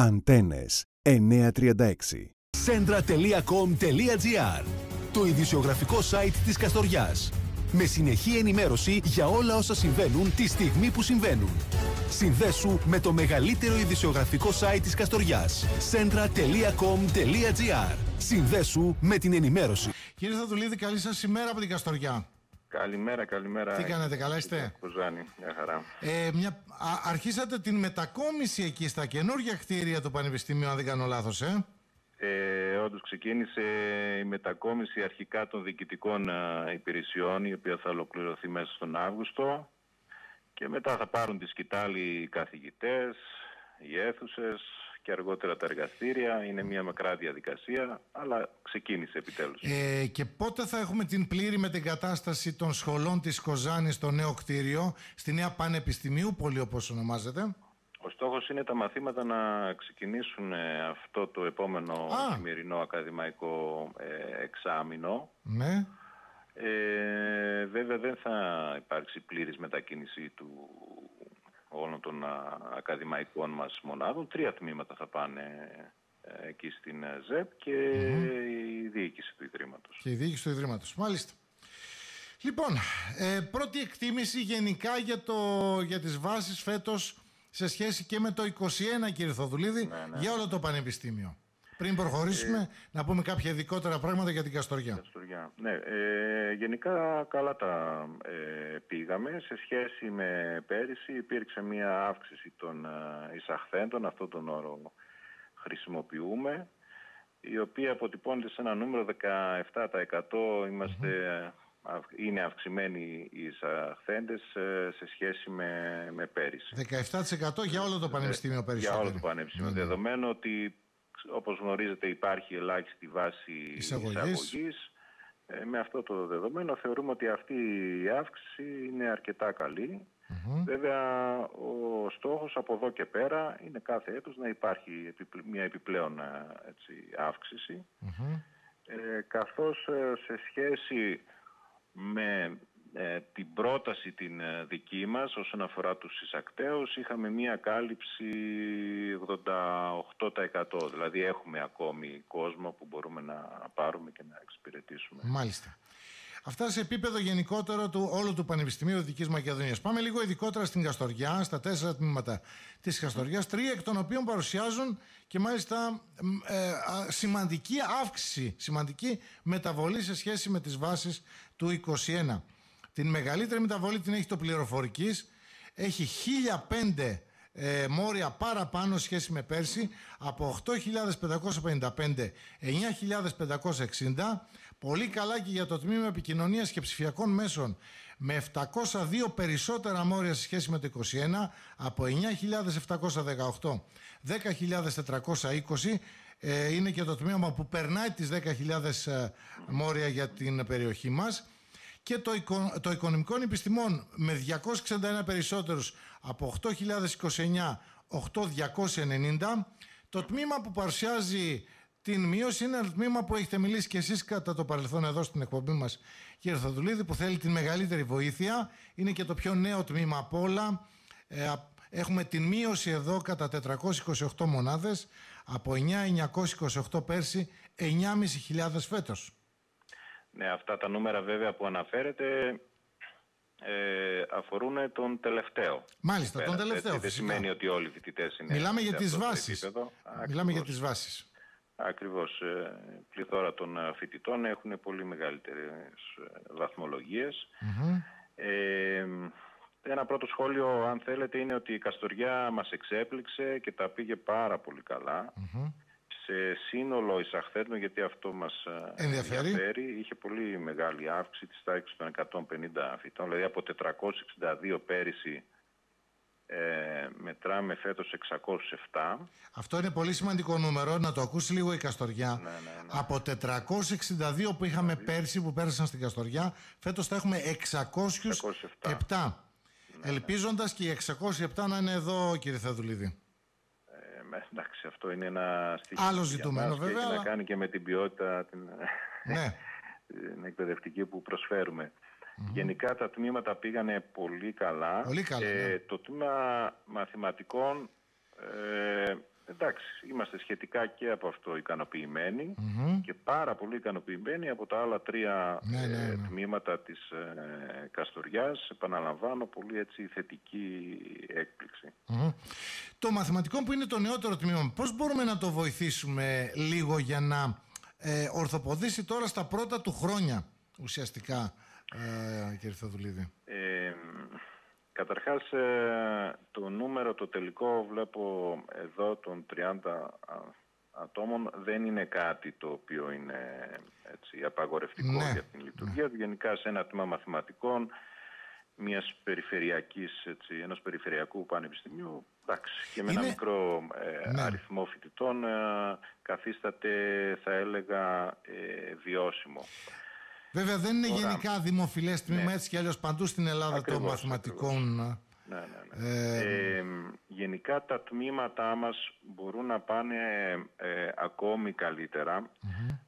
Αντένες 936. Centra.com.gr Το ειδησιογραφικό site της Καστοριάς. Με συνεχή ενημέρωση για όλα όσα συμβαίνουν τη στιγμή που συμβαίνουν. Συνδέσου με το μεγαλύτερο ειδησιογραφικό site της Καστοριάς. Centra.com.gr Συνδέσου με την ενημέρωση. Κύριε Θαδουλίδη, καλή σας ημέρα από την Καστοριά. Καλημέρα, καλημέρα. Τι κάνετε, καλά είστε; Κουζάνη, μια χαρά. Ε, μια, α, αρχίσατε την μετακόμιση εκεί στα καινούργια κτίρια του Πανεπιστημίου, αν δεν κάνω λάθος, ε; Ε, όντως ξεκίνησε η μετακόμιση αρχικά των διοικητικών α, υπηρεσιών, η οποία θα ολοκληρωθεί μέσα στον Αύγουστο και μετά θα πάρουν τη σκητάλη οι καθηγητές, οι αίθουσες και αργότερα τα εργαστήρια. Είναι μια μακρά διαδικασία, αλλά ξεκίνησε επιτέλους. ε. Και πότε θα έχουμε την πλήρη μετεγκατάσταση των σχολών της Κοζάνης στο νέο κτίριο, στη νέα Πανεπιστημίου, πολύ όπως ονομάζεται; Ο στόχος είναι τα μαθήματα να ξεκινήσουν ε, αυτό το επόμενο Α. σημερινό ακαδημαϊκό ε, εξάμηνο. Ναι. Ε, βέβαια δεν θα υπάρξει πλήρης μετακίνηση του όλων των α, ακαδημαϊκών μας μονάδων. Τρία τμήματα θα πάνε ε, εκεί στην ε, ΖΕΠ και η διοίκηση του Ιδρύματος. Και η διοίκηση του Ιδρύματος. Μάλιστα. Λοιπόν, ε, πρώτη εκτίμηση γενικά για, το, για τις βάσεις φέτος σε σχέση και με το 21, κύριε Θοδουλίδη, Ναι, για όλο το Πανεπιστήμιο. Πριν προχωρήσουμε, να πούμε κάποια ειδικότερα πράγματα για την Καστοριά. Καστοριά. Ναι, ε, γενικά καλά τα ε, πήγαμε. Σε σχέση με πέρυσι υπήρξε μια αύξηση των ε, εισαχθέντων, αυτό τον όρο χρησιμοποιούμε, η οποία αποτυπώνεται σε ένα νούμερο 17%. Είμαστε, αυ- είναι αυξημένοι οι εισαχθέντες ε, σε σχέση με, με πέρυσι. 17% για όλο το Πανεπιστήμιο περισσότερο. Για όλο το Πανεπιστήμιο. Ναι, ναι. Δεδομένου ότι, όπως γνωρίζετε, υπάρχει ελάχιστη βάση Εισαγωγής. εισαγωγής. Ε, με αυτό το δεδομένο θεωρούμε ότι αυτή η αύξηση είναι αρκετά καλή. Βέβαια, ο στόχος από εδώ και πέρα είναι κάθε έτος να υπάρχει επιπλ- μια επιπλέον ε, έτσι, αύξηση. Ε, καθώς ε, σε σχέση με ε, την πρόταση την ε, δική μας όσον αφορά τους εισακτέους είχαμε μία κάλυψη 88% δηλαδή έχουμε ακόμη κόσμο που μπορούμε να πάρουμε και να εξυπηρετήσουμε. Μάλιστα. Αυτά σε επίπεδο γενικότερο του όλου του Πανεπιστημίου Δυτική Μακεδονίας. Πάμε λίγο ειδικότερα στην Καστοριά, στα τέσσερα τμήματα της Καστοριάς, τρία εκ των οποίων παρουσιάζουν και μάλιστα μ, ε, α, σημαντική αύξηση, σημαντική μεταβολή σε σχέση με τις βάσεις του 21. Την μεγαλύτερη μεταβολή την έχει το πληροφορικής. Έχει 1005 ε, μόρια παραπάνω σε σχέση με πέρσι από 8.555 9.560 πολύ καλά και για το τμήμα επικοινωνίας και ψηφιακών μέσων με 702 περισσότερα μόρια σε σχέση με το 21 από 9.718 10.420 ε, είναι και το τμήμα που περνάει τις 10.000 ε, μόρια για την περιοχή μας και το, οικο, το οικονομικών επιστημών με 261 περισσότερους από 8.029 8.290 το τμήμα που παρουσιάζει την μείωση είναι ένα τμήμα που έχετε μιλήσει και εσείς κατά το παρελθόν εδώ στην εκπομπή μας κύριε Θαδουλίδη που θέλει την μεγαλύτερη βοήθεια. Είναι και το πιο νέο τμήμα από όλα. Ε, α- έχουμε την μείωση εδώ κατά 428 μονάδες από 9.928 πέρσι 9.500 φέτος Ναι, αυτά τα νούμερα βέβαια που αναφέρετε ε, αφορούν τον τελευταίο. Μάλιστα, τον Πέρασε, τελευταίο, έτσι. Δεν φυσικά. σημαίνει ότι όλοι οι φοιτητές είναι Μιλάμε για σε τις αυτό το βάσεις. επίπεδο. Μιλάμε για Ακριβώς. τις βάσεις. Ακριβώς. Ε, πληθώρα των ε, φοιτητών έχουν πολύ μεγαλύτερες ε, βαθμολογίες. Ε, ένα πρώτο σχόλιο, αν θέλετε, είναι ότι η Καστοριά μας εξέπληξε και τα πήγε πάρα πολύ καλά. Σε σύνολο εισαχθέντων, γιατί αυτό μας ε, Ενδιαφέρει. είχε πολύ μεγάλη αύξηση της τάξης των 150 φοιτών, δηλαδή από 462 πέρυσι ε, μετράμε φέτος 607. Αυτό είναι πολύ σημαντικό νούμερο, να το ακούσει λίγο η Καστοριά. Ναι, Από 462 που είχαμε πέρσι που πέρασαν στην Καστοριά, φέτος θα έχουμε 607. Ελπίζοντας και οι 607 να είναι εδώ, κύριε Θεοδουλίδη. Ε, με- εντάξει, αυτό είναι ένα στοιχείο. Άλλο για ζητούμενο, μας και βέβαια, Έχει αλλά- να κάνει και με την ποιότητα την, Ναι. την εκπαιδευτική που προσφέρουμε. Γενικά τα τμήματα πήγανε πολύ καλά. Πολύ καλά, Ε, ναι. Το τμήμα μαθηματικών ε, εντάξει, είμαστε σχετικά και από αυτό και πάρα πολύ ικανοποιημένοι από τα άλλα τρία Ναι, ναι, ε, ναι. τμήματα της ε, Καστοριάς. Επαναλαμβάνω, πολύ έτσι θετική έκπληξη. Μμμ. Το μαθηματικό που είναι το νεότερο τμήμα, πώς μπορούμε να το βοηθήσουμε λίγο για να ε, ορθοποδήσει τώρα στα πρώτα του χρόνια ουσιαστικά, ε, κύριε Θεοδουλίδη; Ε, καταρχάς, ε, το νούμερο, το τελικό, βλέπω εδώ των 30 α- ατόμων, δεν είναι κάτι το οποίο είναι έτσι, απαγορευτικό Ναι, για την λειτουργία. Γενικά, σε ένα τμήμα μαθηματικών, μιας περιφερειακής, έτσι, ενός περιφερειακού πανεπιστημίου, εντάξει, και με Είναι- ένα μικρό ε, Ναι. αριθμό φοιτητών ε, καθίσταται, θα έλεγα, ε, βιώσιμο. Βέβαια δεν είναι Τώρα- γενικά δημοφιλές τμήμα Ναι. έτσι κι αλλιώς παντού στην Ελλάδα Ακριβώς, των μαθηματικών. Ναι, ναι, ναι. Ε, Ε, γενικά τα τμήματά μας μπορούν να πάνε ε, ακόμη καλύτερα,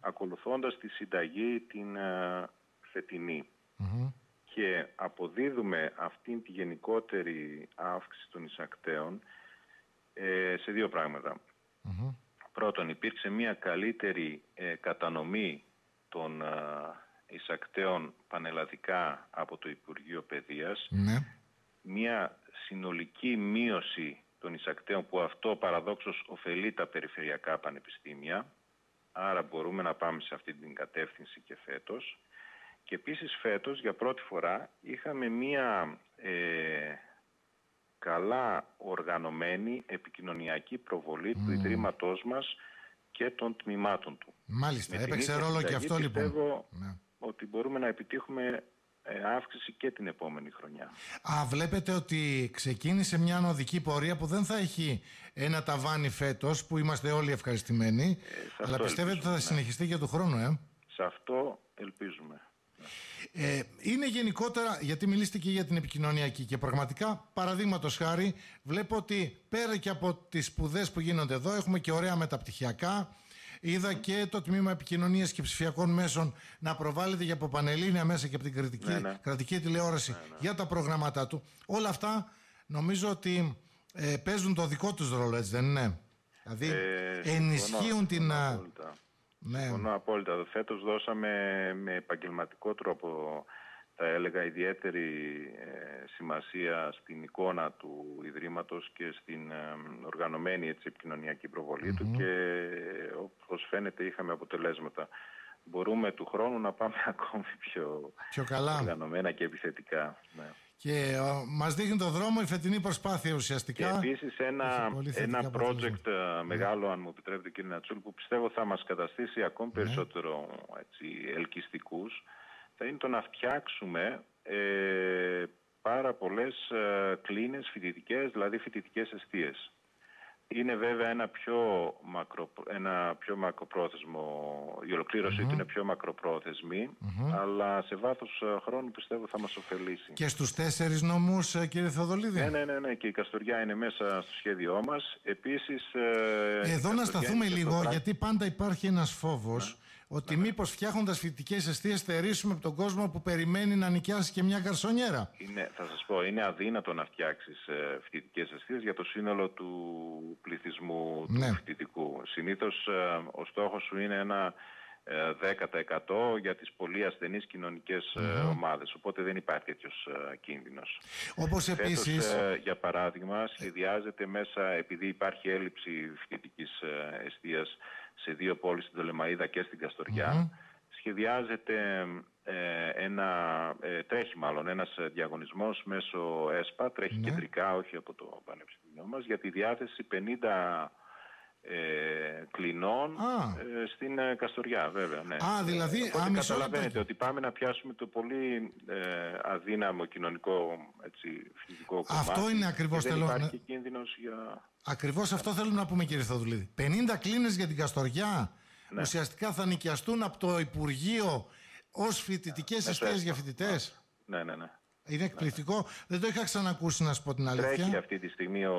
ακολουθώντας τη συνταγή την ε, φετινή. μμμ. Και αποδίδουμε αυτήν τη γενικότερη αύξηση των εισακτέων ε, σε δύο πράγματα. Μμμ. Πρώτον, υπήρξε μια καλύτερη ε, κατανομή των ε, εισακτέων πανελλαδικά από το Υπουργείο Παιδείας Ναι. μια συνολική μείωση των εισακτέων που αυτό παραδόξως ωφελεί τα περιφερειακά πανεπιστήμια. Άρα μπορούμε να πάμε σε αυτή την κατεύθυνση και φέτος. Και επίσης φέτος για πρώτη φορά είχαμε μια ε, καλά οργανωμένη επικοινωνιακή προβολή του Ιδρύματός μας και των τμήματων του. Μάλιστα, Με την έπαιξε ίδια ρόλο και συνταγή αυτό λοιπόν. Πιστεύω Ναι. Ότι μπορούμε να επιτύχουμε ε, αύξηση και την επόμενη χρονιά. Α, βλέπετε ότι ξεκίνησε μια ανωδική πορεία που δεν θα έχει ένα ταβάνι φέτος που είμαστε όλοι ευχαριστημένοι. σε αλλά αυτό πιστεύετε ότι θα ελπίζουμε, ναι. συνεχιστεί για του χρόνου, ε; Σε αυτό ελπίζουμε. Ε, είναι γενικότερα, γιατί μιλήσετε και για την επικοινωνιακή και πραγματικά παραδείγματος χάρη βλέπω ότι πέρα και από τις σπουδές που γίνονται εδώ έχουμε και ωραία μεταπτυχιακά. Είδα και το τμήμα επικοινωνίας και ψηφιακών μέσων να προβάλλεται για από πανελλήνια μέσα και από την κρατική, Ναι, ναι. κρατική τηλεόραση για τα προγράμματά του. Όλα αυτά νομίζω ότι ε, παίζουν το δικό τους ρόλο, έτσι δεν είναι; Δηλαδή Ε, ενισχύουν συμφωνώ, την... συμφωνώ α, απόλυτα. Ναι. Συμφωνώ απόλυτα. Φέτος δώσαμε με επαγγελματικό τρόπο, θα έλεγα, ιδιαίτερη ε, σημασία στην εικόνα του Ιδρύματος και στην ε, οργανωμένη έτσι, επικοινωνιακή προβολή του και ε, όπως φαίνεται είχαμε αποτελέσματα. Μπορούμε του χρόνου να πάμε ακόμη πιο Πιο καλά. οργανωμένα και επιθετικά. Ναι. Και μα μας δείχνει το δρόμο η φετινή προσπάθεια Και ουσιαστικά. επίσης ένα, έχει πολύ θετικά ένα αποτελέσματα. project ε, μεγάλο, αν μου επιτρέπετε κύριε Νατσούλ, που πιστεύω θα μας καταστήσει ακόμη Ναι. περισσότερο έτσι, ελκυστικούς, θα είναι το να φτιάξουμε ε, πάρα πολλές ε, κλίνες φοιτητικές, δηλαδή φοιτητικές εστίες. Είναι βέβαια ένα πιο, μακρο, ένα πιο μακροπρόθεσμο, η ολοκληρωση του είναι πιο μακροπρόθεσμη, αλλά σε βάθος ε, χρόνου πιστεύω θα μας ωφελήσει. Και στους τέσσερις νομούς, ε, κύριε Θεοδολίδη. Ναι, ναι, ναι, ναι, και η Καστοριά είναι μέσα στο σχέδιό μας. Επίσης... ε, η Εδώ να Καστοριά σταθούμε είναι και λίγο, στο πρά- γιατί πάντα υπάρχει ένας φόβος Ναι. Ότι μήπως φτιάχνοντας φοιτητικές αιστείες στερήσουμε από τον κόσμο που περιμένει να νοικιάσει και μια γαρσονιέρα. Είναι, θα σας πω, είναι αδύνατο να φτιάξεις ε, φοιτητικές αιστείες για το σύνολο του πληθυσμού Ναι. του φοιτητικού. Συνήθως ε, ο στόχος σου είναι ένα ε, 10% για τις πολύ ασθενείς κοινωνικές ε, ομάδες. Οπότε δεν υπάρχει τέτοιος ε, κίνδυνος. Όπως Φέτος, επίσης... ε, για παράδειγμα, σχεδιάζεται μέσα, επειδή υπάρχει έλλειψη φοιτητικής ε, εστίας σε δύο πόλεις, στην Τολεμαΐδα και στην καστορια σχεδιάζεται ε, ένα, ε, τρέχει μάλλον ένας ε, διαγωνισμός μέσω ΕΣΠΑ, τρέχει Ναι. κεντρικά, όχι από το Πανεπιστήμιο μας, για τη διάθεση 50 ε, κλινών Α. ε, στην ε, Καστοριά, βέβαια. Ναι. Α, δηλαδή, Ε, οπότε α, μισό καταλαβαίνετε λεπτάκι. ότι πάμε να πιάσουμε το πολύ ε, αδύναμο κοινωνικό έτσι, φυσικό κομμάτι. Αυτό είναι ακριβώς και δεν θέλω να- υπάρχει κίνδυνος για... Ακριβώς αυτό θέλουμε να πούμε κύριε Θεοδουλίδη. 50 κλίνες για την Καστοριά Ναι. ουσιαστικά θα νοικιαστούν από το Υπουργείο ως φοιτητικές Μέσω αιστείες για ΕΣΠΑ. φοιτητές. Ναι, ναι, ναι. Είναι εκπληκτικό. Δεν το είχα ξανακούσει να σου πω την αλήθεια. Τρέχει αυτή τη στιγμή ο,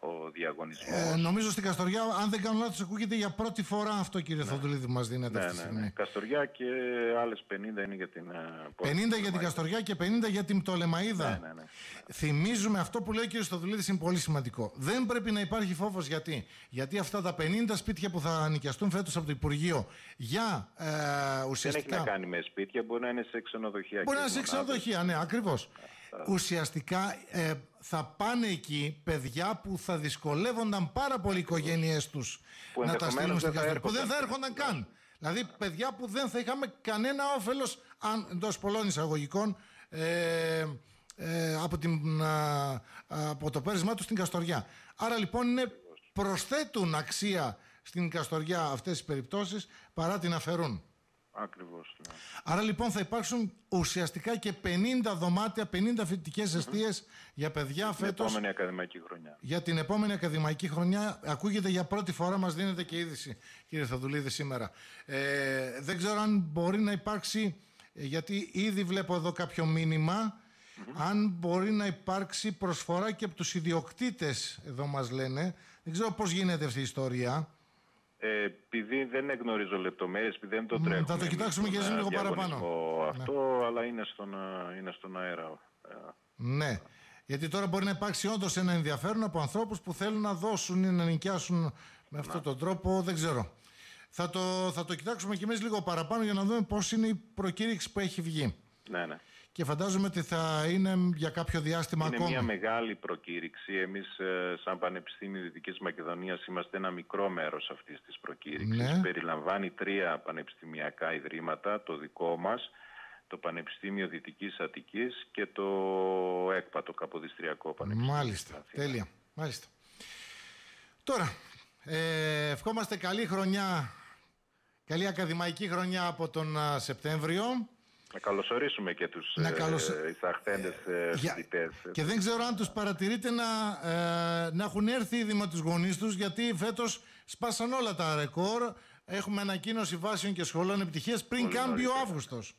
ο διαγωνισμός. Ε, νομίζω στην Καστοριά, αν δεν κάνω λάθος, ακούγεται για πρώτη φορά αυτό, κύριε ναι. Θοδουλίδη, που μας δίνεται ναι, αυτή τη ναι, στιγμή. ναι. Καστοριά και άλλες 50 είναι για την. 50 για την Καστοριά και 50 για την Πτολεμαίδα. Ναι, ναι, ναι. Θυμίζουμε αυτό που λέει ο κύριος Θοδουλίδης είναι πολύ σημαντικό. Δεν πρέπει να υπάρχει φόβος γιατί; Γιατί αυτά τα 50 σπίτια που θα νοικιαστούν φέτος από το Υπουργείο για ε, ουσιαστικά. Δεν έχει να κάνει με σπίτια, μπορεί να είναι σε ξενοδοχεία. Μπορεί να είναι σε ξενοδοχεία, ναι, ακριβώς. Ουσιαστικά ε, θα πάνε εκεί παιδιά που θα δυσκολεύονταν πάρα πολύ οι οικογένειές τους να τα στείλουν στην Καστοριά. Που δεν θα έρχονταν καν. Δηλαδή, παιδιά που δεν θα είχαμε κανένα όφελος εντός πολλών εισαγωγικών ε, ε, από, την, α, από το πέρασμά τους στην Καστοριά. Άρα λοιπόν είναι, προσθέτουν αξία στην Καστοριά αυτές τις περιπτώσεις παρά την αφαιρούν. Ακριβώς. Ναι. Άρα λοιπόν θα υπάρξουν ουσιαστικά και 50 δωμάτια, 50 φοιτητικές αιστείες για παιδιά φέτος. Για την επόμενη ακαδημαϊκή χρονιά. Για την επόμενη ακαδημαϊκή χρονιά. Ακούγεται για πρώτη φορά, μας δίνεται και είδηση, κύριε Θαδουλίδη, σήμερα. Ε, δεν ξέρω αν μπορεί να υπάρξει, ε, γιατί ήδη βλέπω εδώ κάποιο μήνυμα. Αν μπορεί να υπάρξει προσφορά και από τους ιδιοκτήτες, εδώ μας λένε. Δεν ξέρω πώς γίνεται αυτή η ιστορία. Ε, επειδή δεν γνωρίζω λεπτομέρειες, επειδή δεν το τρέχω. Θα το κοιτάξουμε και εσεί λίγο παραπάνω. Αυτό, ναι. αλλά είναι στον, είναι στον αέρα. Ε. Ναι. Γιατί τώρα μπορεί να υπάρξει όντως ένα ενδιαφέρον από ανθρώπους που θέλουν να δώσουν ή να νοικιάσουν με αυτόν τον τρόπο. Δεν ξέρω. Θα το, θα το κοιτάξουμε κι εμείς λίγο παραπάνω για να δούμε πώς είναι η προκήρυξη που έχει βγει. Ναι, ναι και φαντάζομαι ότι θα είναι για κάποιο διάστημα είναι ακόμα. Είναι μια μεγάλη προκήρυξη. Εμείς ε, σαν Πανεπιστήμιο Δυτικής Μακεδονίας είμαστε ένα μικρό μέρος αυτής της προκήρυξης. Ναι. Περιλαμβάνει τρία πανεπιστημιακά ιδρύματα, το δικό μας, το Πανεπιστήμιο Δυτικής Αττικής και το ΕΚΠΑ, το Καποδιστριακό Πανεπιστήμιο. Μάλιστα, τέλεια. Μάλιστα. Τώρα, ε, ευχόμαστε καλή χρονιά, καλή ακαδημαϊκή χρονιά από τον Σεπτέμβριο. Να καλωσορίσουμε και τους να καλωσο... ε, εισαχθέντες ε, φοιτητές. Και δεν ξέρω αν τους παρατηρείτε να, ε, να έχουν έρθει ήδη με τους γονείς τους γιατί φέτος σπάσαν όλα τα ρεκόρ. Έχουμε ανακοίνωση βάσεων και σχολών επιτυχίας πριν καν μπει ο Αύγουστος.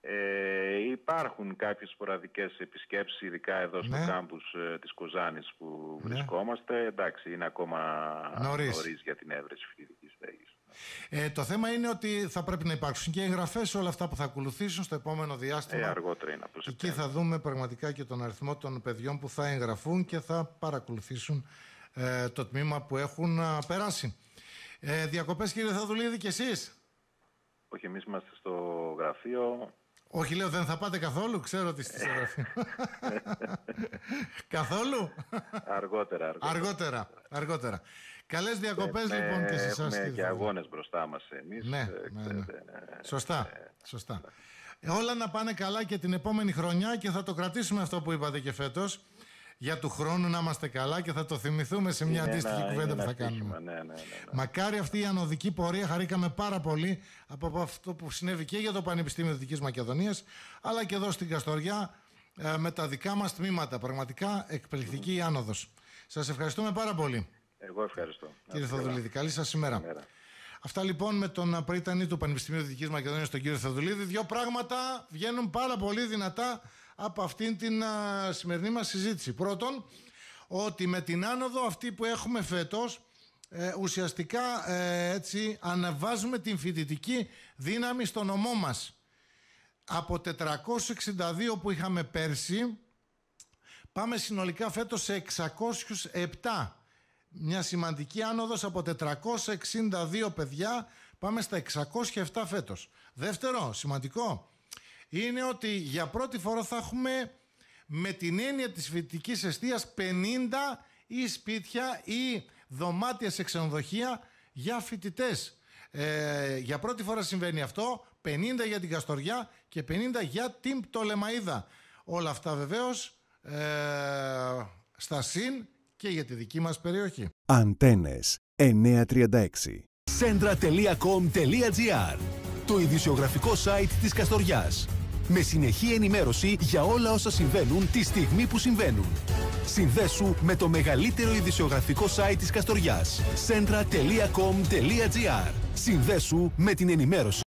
Ε, υπάρχουν κάποιες σποραδικές επισκέψεις, ειδικά εδώ στο ναι. κάμπους ε, της Κοζάνης που ναι. βρισκόμαστε. Εντάξει, είναι ακόμα νωρίς, νωρίς για την έβρεση φοιτητικής στέγης. Ε, το θέμα είναι ότι θα πρέπει να υπάρξουν και εγγραφές σε όλα αυτά που θα ακολουθήσουν στο επόμενο διάστημα. Ε, αργότερα είναι από Εκεί θα δούμε πραγματικά και τον αριθμό των παιδιών που θα εγγραφούν και θα παρακολουθήσουν ε, το τμήμα που έχουν περάσει. Ε, διακοπές κύριε Θαδουλίδη και εσείς; Όχι, εμείς είμαστε στο γραφείο. Όχι, λέω, δεν θα πάτε καθόλου; Ξέρω ότι είστε στο γραφείο. καθόλου; Αργότερα, αργότερα. Αργότερα, αργότερα. Καλές διακοπές λοιπόν και σε εσάς. Έχουμε και αγώνες μπροστά μας εμείς. Ναι, ε, ναι, ναι. Σωστά. Ε, σωστά. Ε, όλα να πάνε καλά και την επόμενη χρονιά και θα το κρατήσουμε αυτό που είπατε και φέτος. Για του χρόνου να είμαστε καλά και θα το θυμηθούμε σε μια αντίστοιχη κουβέντα που θα κάνουμε. Ναι, ναι, ναι, Μακάρι αυτή η ανωδική πορεία χαρήκαμε πάρα πολύ από αυτό που συνέβη και για το Πανεπιστήμιο Δυτικής Μακεδονίας αλλά και εδώ στην Καστοριά με τα δικά μας τμήματα. Πραγματικά εκπληκτική η άνοδος. Σας ευχαριστούμε πάρα πολύ. Εγώ ευχαριστώ. Κύριε Θοδουλίδη, καλή σας ημέρα. Αυτά λοιπόν με τον πρίτανη του Πανεπιστημίου Δυτικής Μακεδονίας, τον κύριο Θοδουλίδη. Δύο πράγματα βγαίνουν πάρα πολύ δυνατά από αυτήν την α, σημερινή μας συζήτηση. Πρώτον, ότι με την άνοδο αυτή που έχουμε φέτος, ε, ουσιαστικά ε, έτσι ανεβάζουμε την φοιτητική δύναμη στο νομό μας. Από 462 που είχαμε πέρσι, πάμε συνολικά φέτος σε 607 μια σημαντική άνοδος από 462 παιδιά πάμε στα 607 φέτος. Δεύτερο, σημαντικό, είναι ότι για πρώτη φορά θα έχουμε με την έννοια της φοιτητικής αιστείας 50 ή σπίτια ή δωμάτια σε ξενοδοχεία για φοιτητές. Ε, για πρώτη φορά συμβαίνει αυτό, 50 για την Καστοριά και 50 για την Πτολεμαίδα. Όλα αυτά βεβαίως ε, στα ΣΥΝ και για τη δική μας περιοχή. Αντένες 936 Centra.com.gr Το ειδησιογραφικό site της Καστοριάς. Με συνεχή ενημέρωση για όλα όσα συμβαίνουν τη στιγμή που συμβαίνουν. Συνδέσου με το μεγαλύτερο ειδησιογραφικό site της Καστοριάς. Centra.com.gr Συνδέσου με την ενημέρωση.